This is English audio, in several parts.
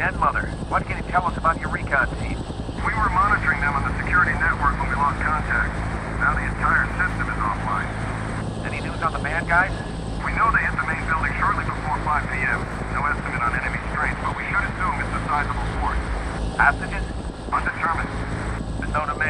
dead mother. What can you tell us about your recon team? We were monitoring them on the security network when we lost contact. Now the entire system is offline. Any news on the bad guys? We know they hit the main building shortly before 5 p.m. No estimate on enemy strength, but we should assume it's a sizable force. Hostages? Undetermined. There's no demand.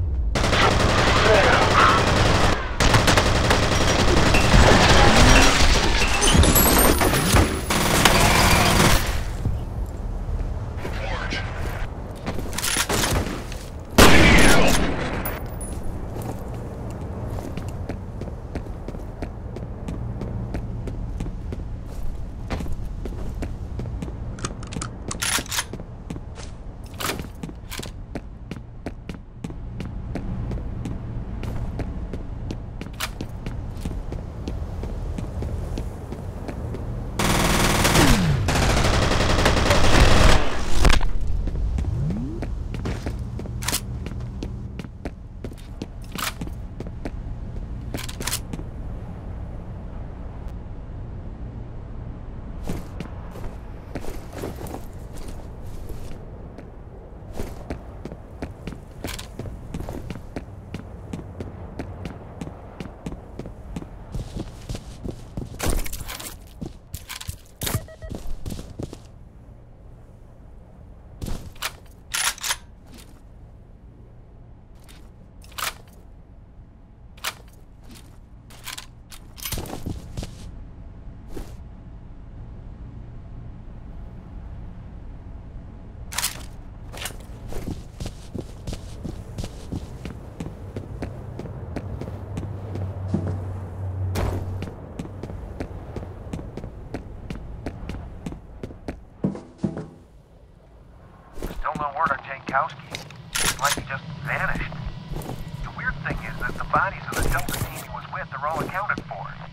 Still no word on Jankowski. It's like he just vanished. The weird thing is that the bodies the Delta team he was with are all accounted for.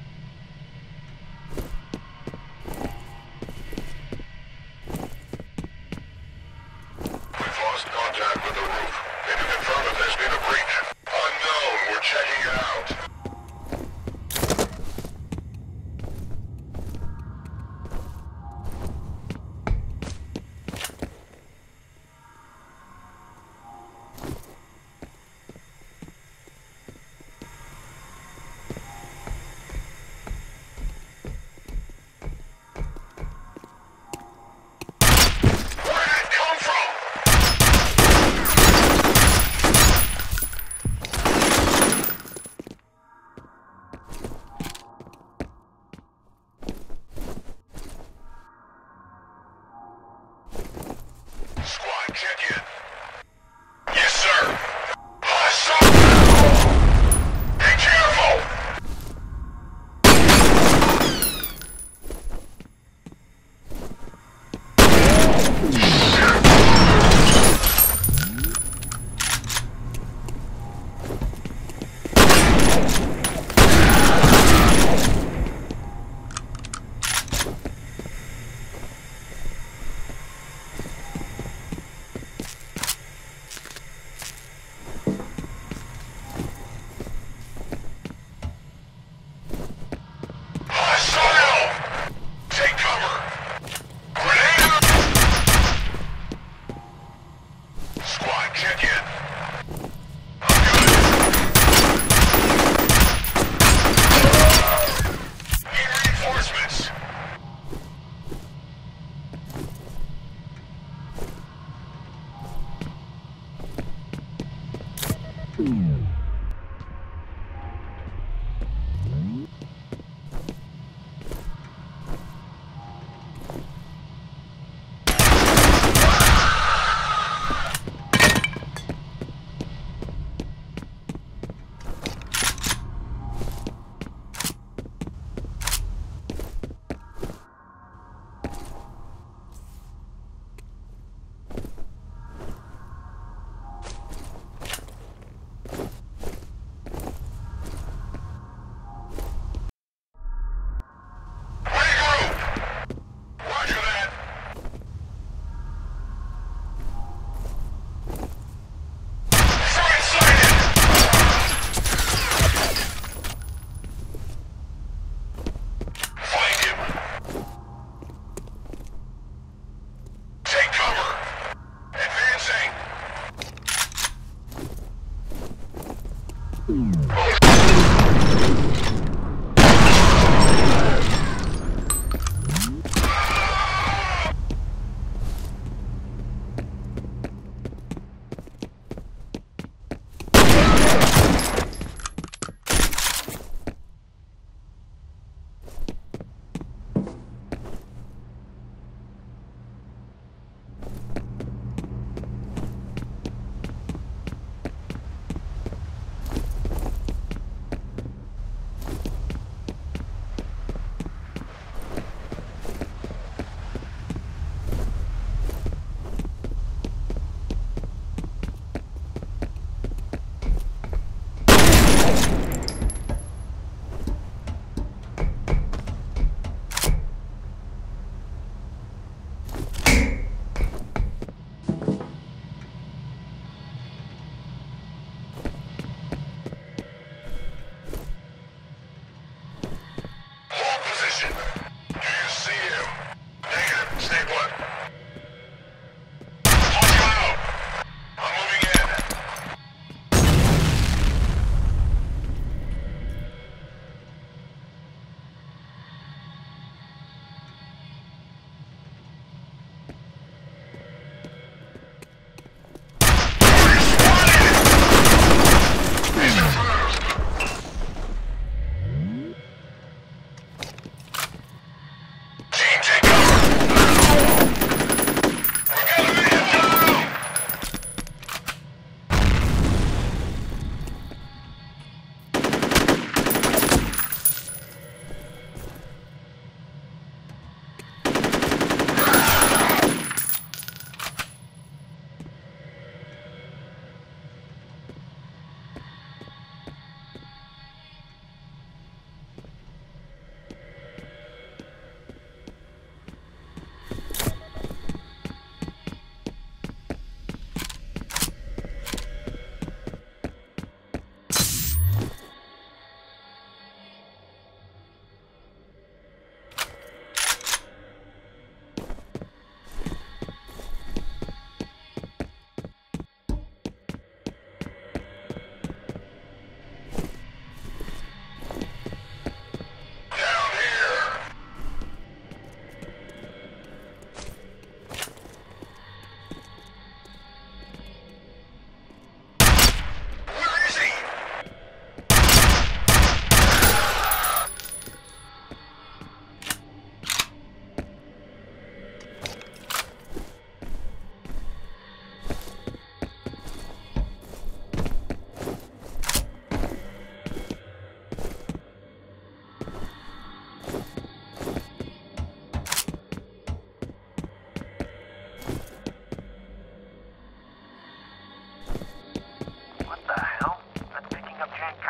Mm.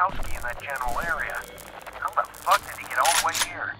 Jankowski in that general area. How the fuck did he get all the way here?